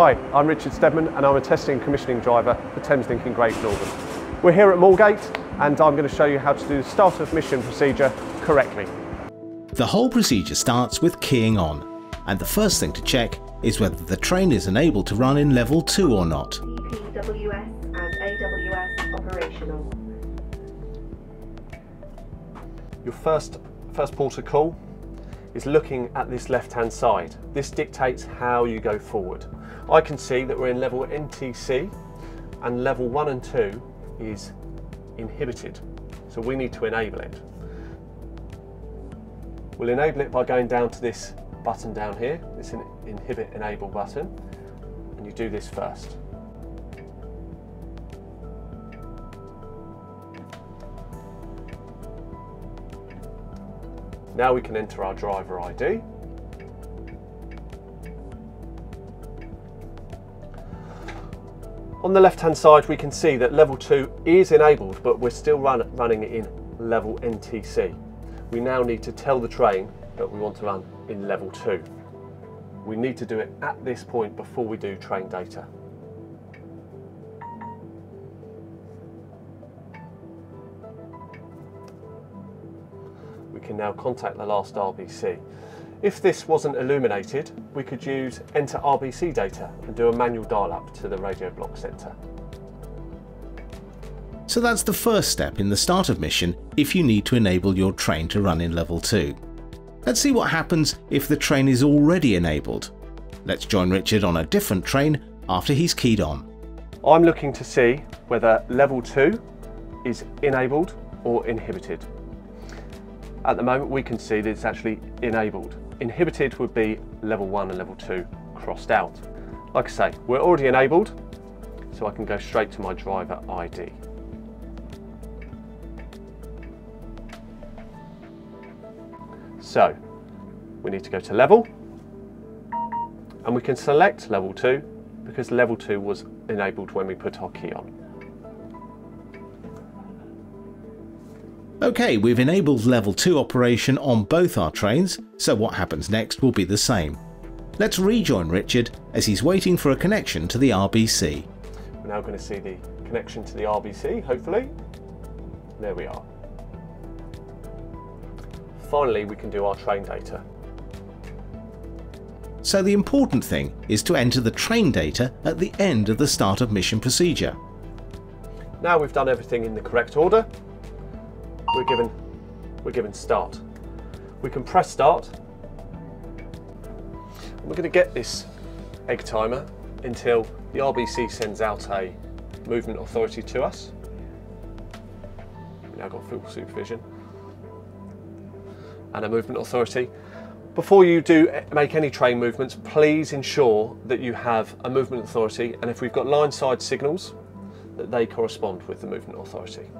Hi, I'm Richard Stedman and I'm a testing and commissioning driver for Thameslink in Great Northern. We're here at Moorgate and I'm going to show you how to do the start of mission procedure correctly. The whole procedure starts with keying on, and the first thing to check is whether the train is enabled to run in level 2 or not. TPWS and AWS operational. Your first, first port of call is looking at this left hand side. This dictates how you go forward. I can see that we're in level NTC and level 1 and 2 is inhibited. So we need to enable it. We'll enable it by going down to this button down here, It's an inhibit enable button, and you do this first. Now we can enter our driver ID. On the left hand side we can see that level 2 is enabled but we're still run, running it in level NTC. We now need to tell the train that we want to run in level 2. We need to do it at this point before we do train data. We can now contact the last RBC. If this wasn't illuminated, we could use enter RBC data and do a manual dial-up to the radio block centre. So that's the first step in the start of mission if you need to enable your train to run in level 2. Let's see what happens if the train is already enabled. Let's join Richard on a different train after he's keyed on. I'm looking to see whether level 2 is enabled or inhibited. At the moment we can see that it's actually enabled. Inhibited would be level 1 and level 2 crossed out. Like I say, we're already enabled, so I can go straight to my driver ID. So, we need to go to level, and we can select level 2 because level 2 was enabled when we put our key on. Okay, we've enabled level 2 operation on both our trains, so what happens next will be the same. Let's rejoin Richard as he's waiting for a connection to the RBC. We're now going to see the connection to the RBC, hopefully. There we are. Finally, we can do our train data. So the important thing is to enter the train data at the end of the start of mission procedure. Now we've done everything in the correct order, we're given, we're given start. We can press start. We're going to get this egg timer until the RBC sends out a movement authority to us. We've now got full supervision and a movement authority. Before you do eh, make any train movements, please ensure that you have a movement authority and if we've got line side signals, that they correspond with the movement authority.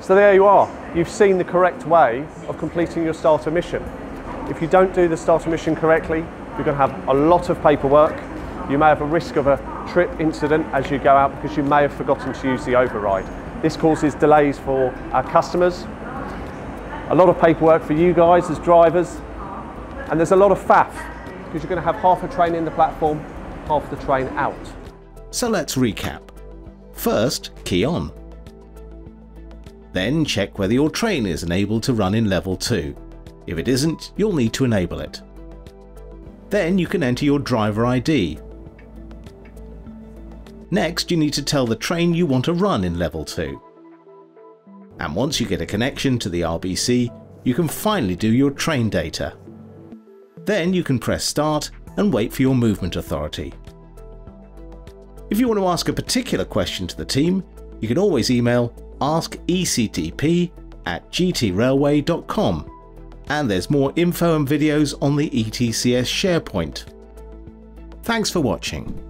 So there you are. You've seen the correct way of completing your start of mission. If you don't do the start of mission correctly, you're going to have a lot of paperwork. You may have a risk of a trip incident as you go out because you may have forgotten to use the override. This causes delays for our customers, a lot of paperwork for you guys as drivers, and there's a lot of faff because you're going to have half a train in the platform, half the train out. So let's recap. First, key on. Then check whether your train is enabled to run in level 2. If it isn't, you'll need to enable it. Then you can enter your driver ID. Next, you need to tell the train you want to run in level 2. And once you get a connection to the RBC, you can finally do your train data. Then you can press start and wait for your movement authority. If you want to ask a particular question to the team, you can always email askectp at gtrailway.com and there's more info and videos on the ETCS SharePoint. Thanks for watching.